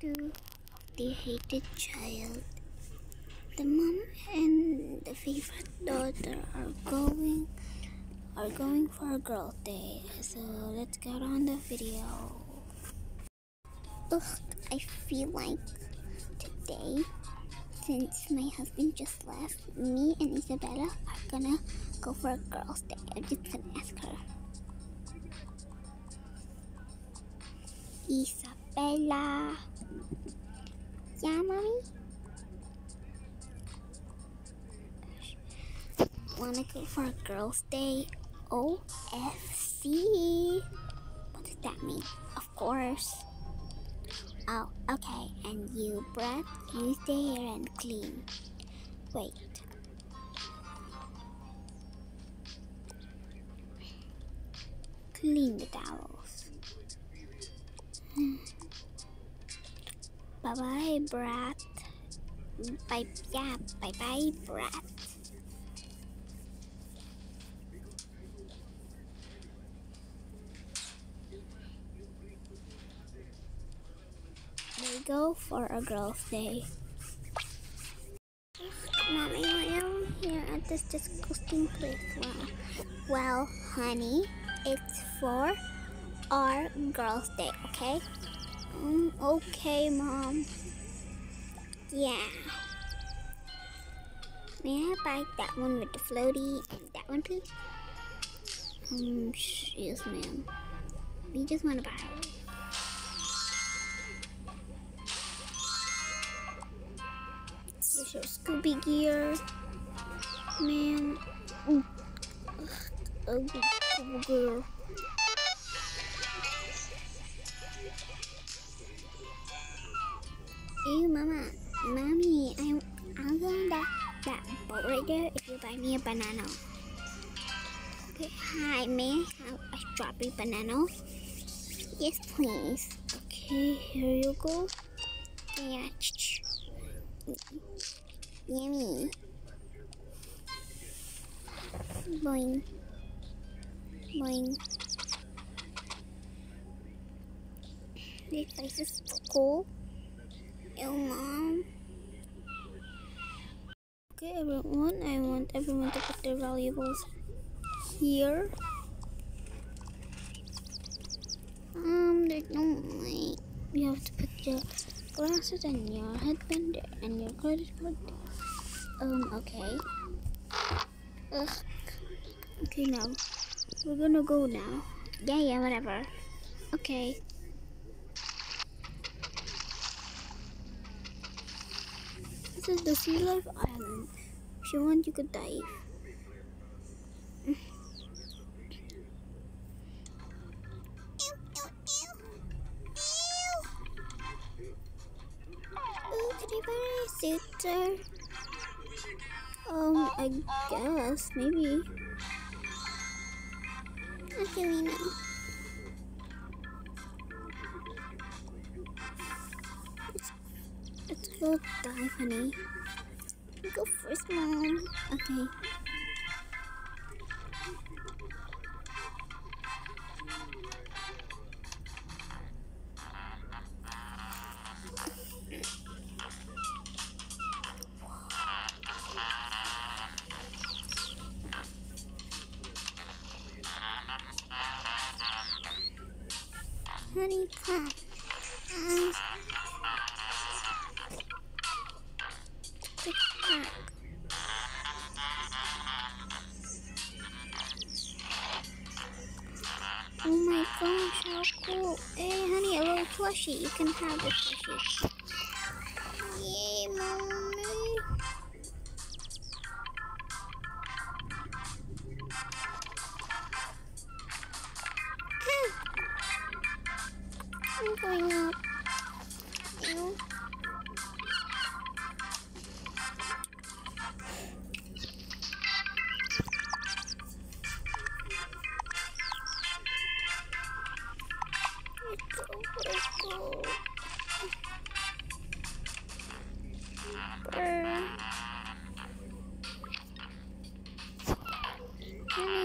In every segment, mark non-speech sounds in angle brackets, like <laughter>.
to the hated child. The mom and the favorite daughter are going are going for a girl day. So let's get on the video. Ugh, I feel like today, since my husband just left, me and Isabella are gonna go for a girl's day. I'm just gonna ask her. Isabella. Yeah, mommy? Wanna go for a girl's day? OFC. What does that mean? Of course. Oh, okay. And you, Brad, you stay here and clean. Wait. Clean the towels. Bye bye, Brat. Bye, yeah, bye bye, Brat. They go for a girl's day. Mommy, why am I here at this disgusting place? Well, honey, it's for our girl's day, okay? Okay, Mom. Yeah. May I buy that one with the floaty and that one, please? Um, yes, ma'am. We just want to buy it. This your Scooby gear. Ooh. Ugh, ugly Scooby Ew, mama, mommy, I'm I'm going that that boat right there. If you buy me a banana. Okay, hi, may I have a strawberry banana? Yes, please. Okay, here you go. Yeah. Yummy. Boing. Boing. This place is cool. Ew, mom. Okay, everyone. I want everyone to put their valuables here. Um, there's no way. You have to put your glasses and your headband and your credit card. Um, okay. Ugh. Okay, now. We're gonna go now. Yeah, yeah, whatever. Okay. This is the Sea Life Island. If you want, you could dive. Ooh, can I buy a suit, sir? Um, I guess, maybe. Okay, we know. Let's go dive, honey. Go first, mom. Okay. Honey, come. Plushie. You can have the plushie. Yay, mommy. Hmm. I'm going up.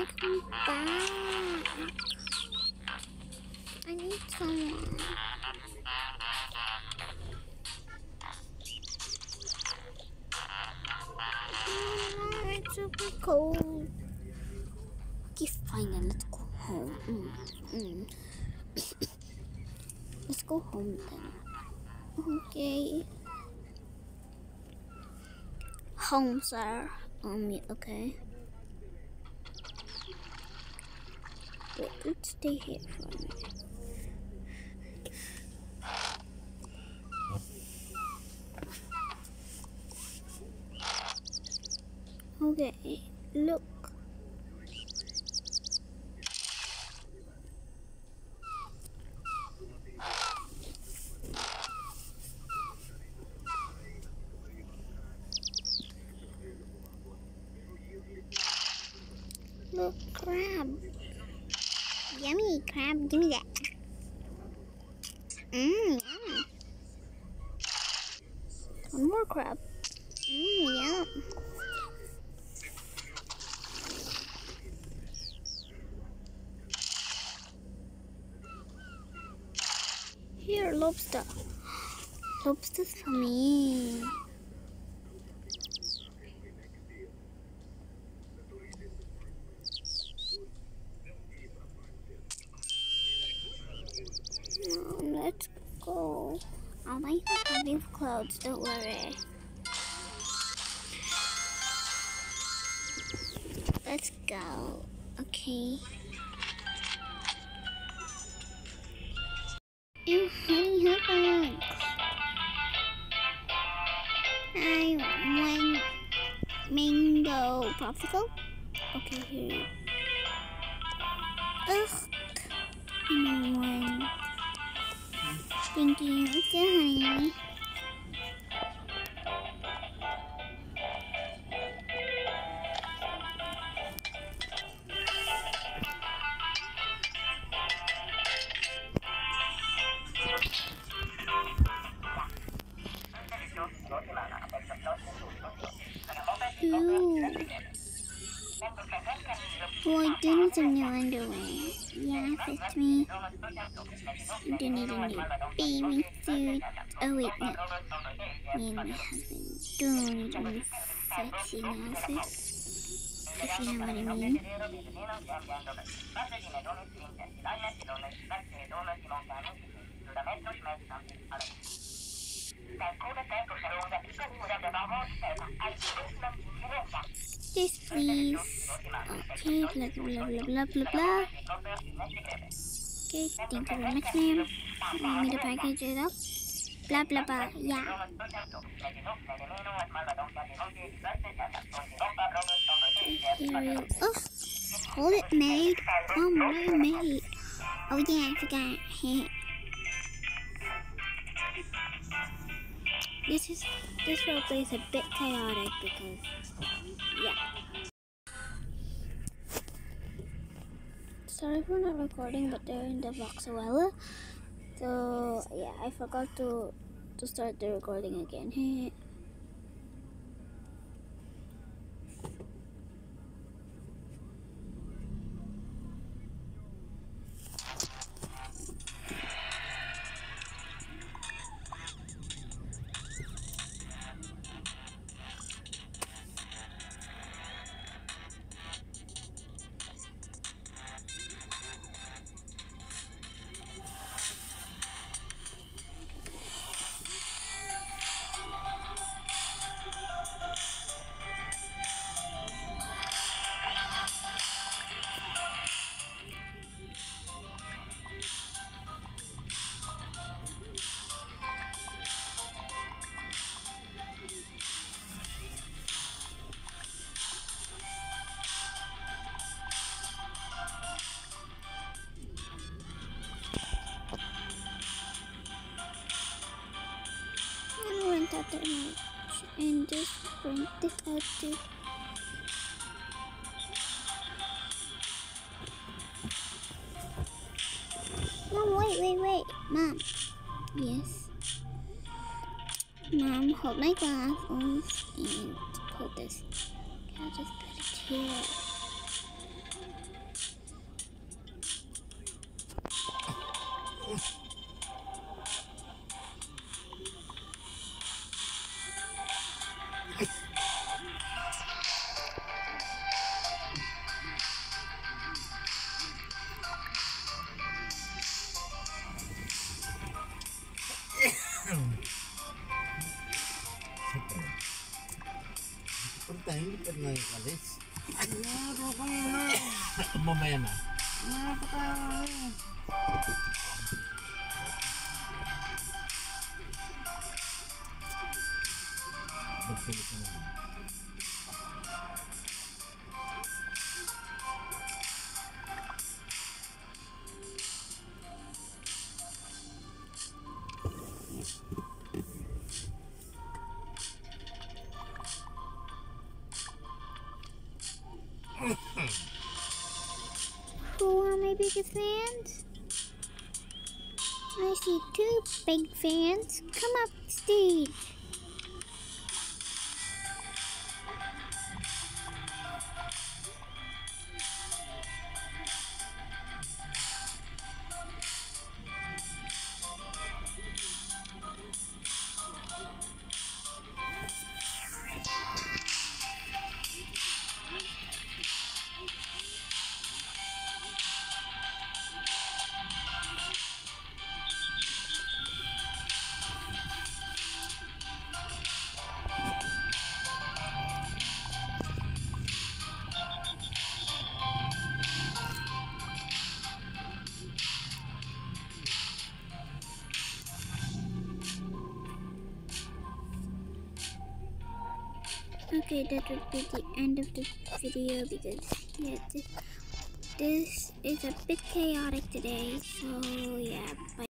take me back. I need someone. Oh, it's super cold. Okay, fine, then let's go home. Mm, <coughs> mm. let's go home then. Okay. Home, sir. Um, okay. Wait, let's stay here for a minute. Okay, look. Look, crab. Yummy crab, give me that. Yum. One more crab. Mm, Yum. Here, lobster. Lobster's for me. Mom, let's go. I'll buy you some don't worry. Let's go. Okay. Ew, honey. I want mango popsicle. Okay, here. Ugh. I one. Thank you. Honey. Need some new underwear. Yeah, fits me. You do need a new baby suit. Oh wait, no. Me and my husband do need a new sexy outfit. If you know what I mean. Yes, please. Okay, blah blah blah blah blah blah. Okay, thank you very much, ma'am. Want me to package it up? Blah blah blah. Yeah. Cereal. Oh, hold it, maid. Oh, my maid. Oh yeah, I forgot. This is this roleplay is a bit chaotic because yeah. Sorry for not recording, but they're in the Voxawella. So yeah, I forgot to to start the recording again. <laughs> Much and just print it out. No, wait, wait, wait. Mom. Yes. Mom, hold my glasses and put this. I'll just put it here. ng alis. Ano ko na? Mamaya na. Ano ko na? Magpilit na naman. Who are my biggest fans? I see two big fans. Come up stage. Okay, that would be the end of the video because yeah, this, this is a bit chaotic today. So yeah, bye.